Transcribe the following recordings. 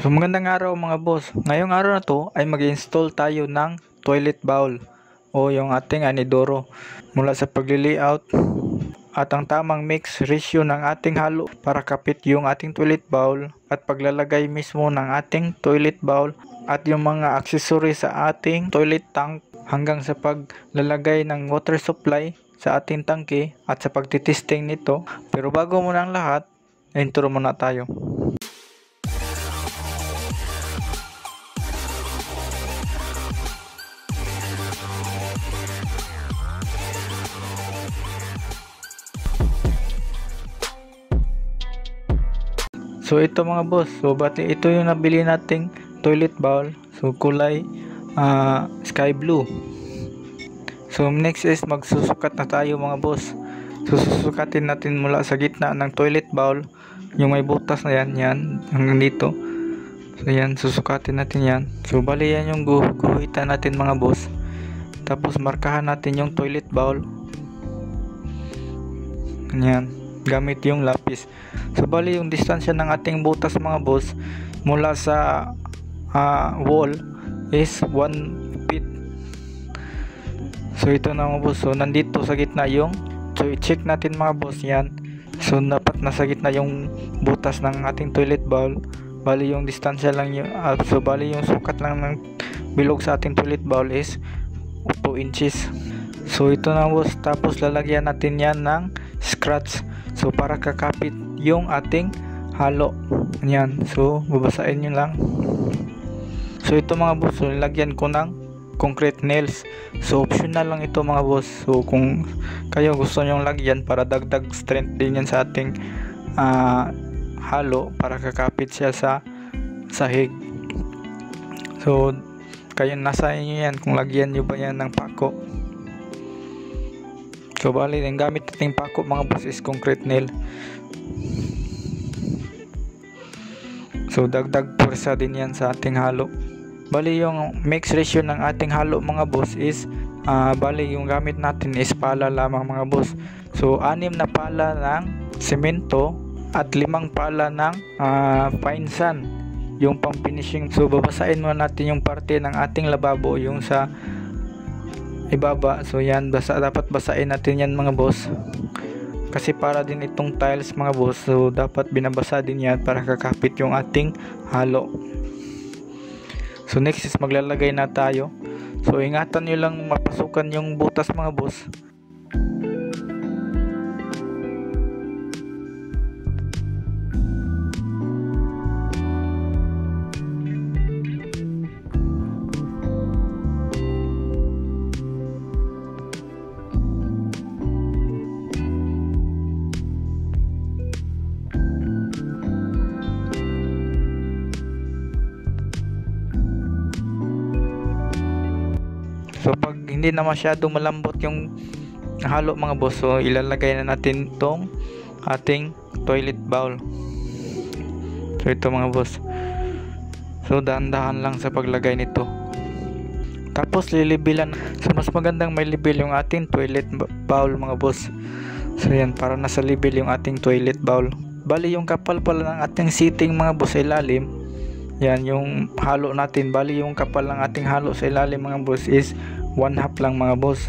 So magandang araw mga boss. Ngayong araw na to ay mag-install tayo ng toilet bowl o yung ating anidoro mula sa pagli-layout at ang tamang mix ratio ng ating halo para kapit yung ating toilet bowl at paglalagay mismo ng ating toilet bowl at yung mga accessory sa ating toilet tank hanggang sa paglalagay ng water supply sa ating tangke at sa pagtitesting nito. Pero bago muna ang lahat, intro muna tayo. So ito mga boss, so bati ito yung nabili nating toilet bowl. So kulay uh, sky blue. So next is magsusukat na tayo mga boss. Susukatin natin mula sa gitna ng toilet bowl yung may butas na yan, yan hanggang dito. So yan, susukatin natin yan. So bali yan yung guh guhitan natin mga boss. Tapos markahan natin yung toilet bowl. Yan gamit yung lapis. So bali yung distansya ng ating butas mga boss mula sa uh, wall is 1 feet. So ito na mga boss. So nandito sa gitna yung so i-check natin mga boss yan. So dapat nasa gitna yung butas ng ating toilet bowl. Bali yung distansya lang yung uh, so bali yung sukat lang ng bilog sa ating toilet bowl is 2 inches. So ito na boss. Tapos lalagyan natin yan ng scratch So para kakapit yung ating halo. Yan. So babasahin nyo lang. So ito mga boss, so lagyan ko ng concrete nails. So optional lang ito mga boss. So kung kayo gusto nyo lagyan para dagdag strength din yan sa ating uh, halo para kakapit siya sa sahig. So kayo nasa inyo yan kung lagyan nyo ba yan ng pako. So bali, ang gamit nating pako mga boss is concrete nail. So dagdag pwersa din yan sa ating halo. Bali yung mix ratio ng ating halo mga boss is uh, bali yung gamit natin is pala lamang mga boss. So anim na pala ng semento at limang pala ng uh, fine sand yung pang finishing. So babasahin muna natin yung parte ng ating lababo yung sa ibaba. So yan basa, dapat basain natin yan mga boss. Kasi para din itong tiles mga boss so dapat binabasa din yan para kakapit yung ating halo. So next is maglalagay na tayo. So ingatan nyo lang mapasukan yung butas mga boss hindi na masyado malambot yung halo mga boss, so ilalagay na natin tong ating toilet bowl. So ito mga boss. So dahan-dahan lang sa paglagay nito. Tapos lilibilan. So mas magandang may libil yung ating toilet bowl mga boss. So yan para nasa libil yung ating toilet bowl. Bali yung kapal pala ng ating seating mga boss ay lalim yan yung halo natin. Bali yung kapal ng ating halo sa ilalim mga boss is 1 half lang mga boss.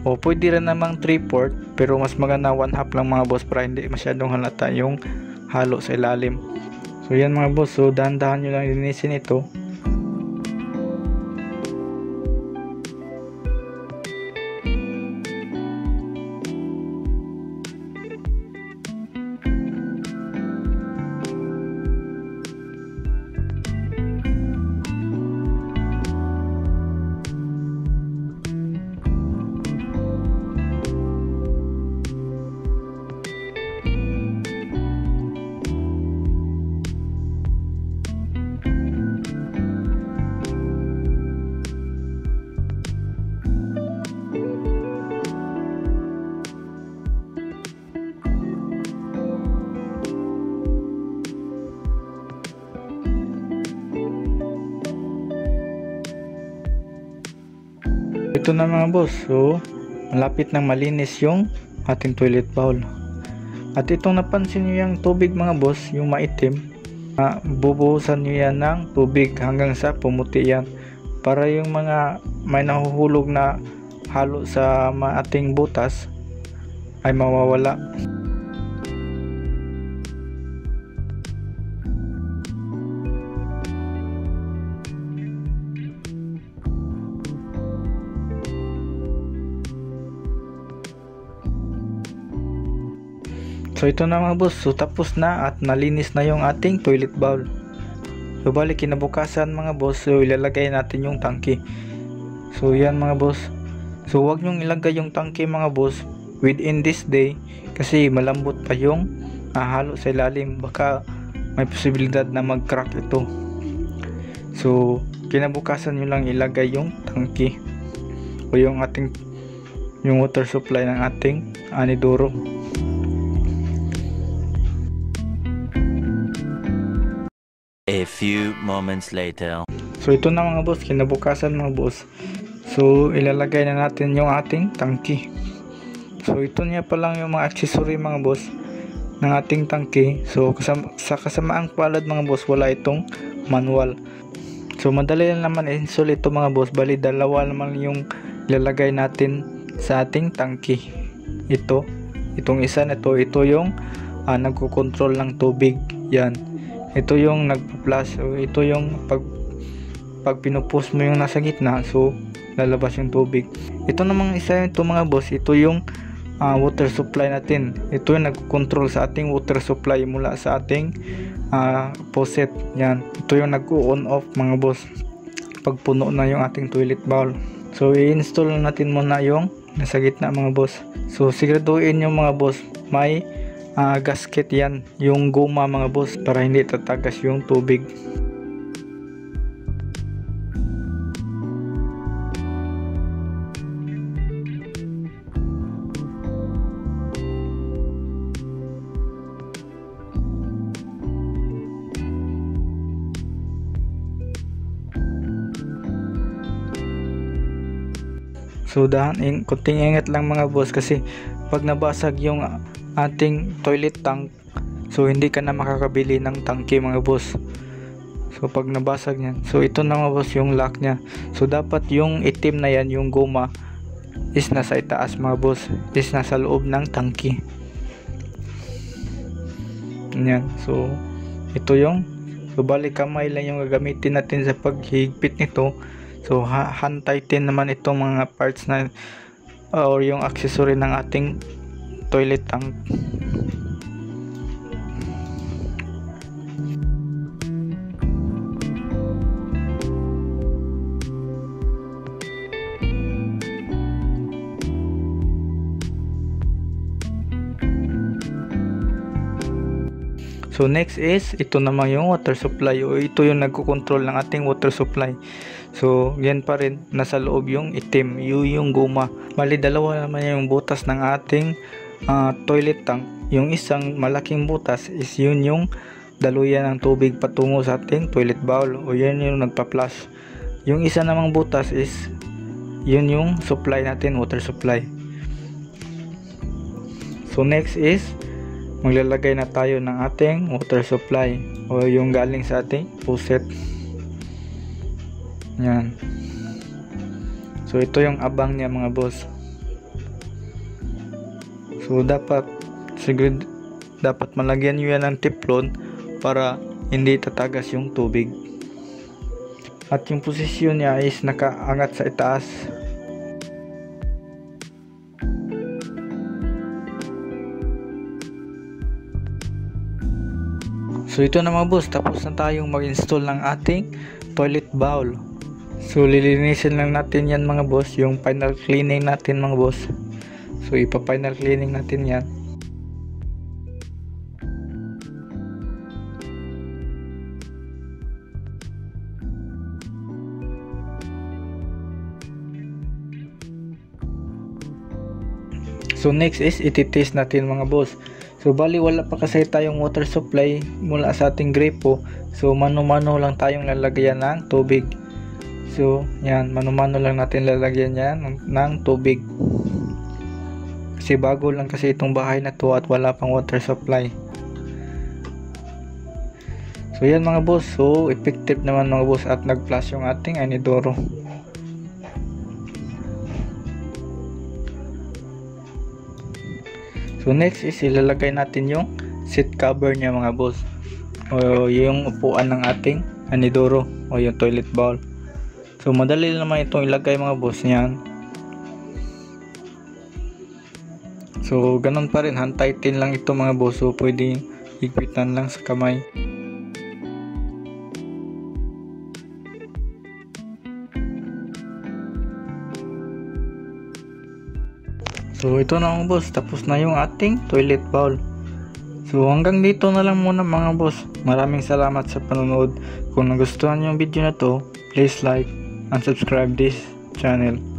O pwede rin namang 3 port pero mas maganda 1 half lang mga boss para hindi masyadong halata yung halo sa ilalim. So yan mga boss. So dahan-dahan nyo lang linisin ito. Ito na mga boss so malapit nang malinis yung ating toilet bowl. At itong napansin nyo yung tubig mga boss yung maitim uh, bubuhusan nyo yan ng tubig hanggang sa pumuti yan. Para yung mga may nahuhulog na halo sa ating butas ay mawawala So ito na mga boss, so tapos na at nalinis na yung ating toilet bowl. So bali kinabukasan mga boss, so ilalagay natin yung tangki. So yan mga boss. So wag nyong ilagay yung tangki mga boss within this day kasi malambot pa yung uh, halo sa ilalim. Baka may posibilidad na mag-crack ito. So kinabukasan nyo lang ilagay yung tangki o yung ating yung water supply ng ating anidoro. Few moments later. So ito na mga boss, kinabukasan mga boss. So ilalagay na natin yung ating tangki. So ito niya pa lang yung mga accessory mga boss ng ating tangki. So kasama, sa kasamaang palad mga boss, wala itong manual. So madali lang naman install ito mga boss. Bali dalawa naman yung ilalagay natin sa ating tangki. Ito, itong isa na ito, ito yung uh, nagko-control ng tubig. Yan ito yung nagpa-flash so ito yung pag pag pinupost mo yung nasa gitna so lalabas yung tubig. Ito namang isa ito mga boss ito yung uh, water supply natin. Ito yung nagko-control sa ating water supply mula sa ating uh, faucet. Yan ito yung nag-on off mga boss. Pag puno na yung ating toilet bowl. So i-install natin muna yung nasa gitna mga boss. So siguraduhin yung mga boss may uh, gasket yan. Yung guma mga boss para hindi tatagas yung tubig. So dahan in kunting ingat lang mga boss kasi pag nabasag yung ating toilet tank. So hindi ka na makakabili ng tangke mga boss. So pag nabasag yan so ito na mga boss yung lock nya so dapat yung itim na yan yung goma is nasa itaas mga boss. Is nasa loob ng tangke. Yan. So ito yung so balik kamay lang yung gagamitin natin sa paghigpit nito. So hand tighten naman itong mga parts na or yung accessory ng ating toilet tank So next is ito naman yung water supply o ito yung nagko-control ng ating water supply. So yan pa rin nasa loob yung itim, yung, yung guma. Mali dalawa naman yung butas ng ating uh, toilet tank, yung isang malaking butas is yun yung daluyan ng tubig patungo sa ating toilet bowl o yan yung nagpa-flush. Yung isa namang butas is yun yung supply natin, water supply. So next is maglalagay na tayo ng ating water supply o yung galing sa ating faucet. Yan. So ito yung abang niya mga boss. So dapat siguro dapat malagyan niyo yan ng teflon para hindi tatagas yung tubig. At yung posisyon niya is nakaangat sa itaas. So ito na mga boss, tapos na tayong mag-install ng ating toilet bowl. So lilinisin lang natin yan mga boss, yung final cleaning natin mga boss. So ipa-final cleaning natin yan. So next is iti-test natin mga boss. So bali wala pa kasi tayong water supply mula sa ating gripo. So mano-mano lang tayong lalagyan ng tubig. So yan, mano-mano lang natin lalagyan yan ng, ng tubig kasi bago lang kasi itong bahay na to at wala pang water supply So yan mga boss, so effective naman mga boss at nag-flash yung ating anidoro. So next is ilalagay natin yung seat cover niya mga boss. O yung upuan ng ating anidoro o yung toilet bowl. So madali naman itong ilagay mga boss niyan. So ganun pa rin, hand tighten lang ito mga boss. So pwede higpitan lang sa kamay. So ito na mga boss, tapos na yung ating toilet bowl. So hanggang dito na lang muna mga boss. Maraming salamat sa panonood. Kung nagustuhan yung video na to, please like and subscribe this channel.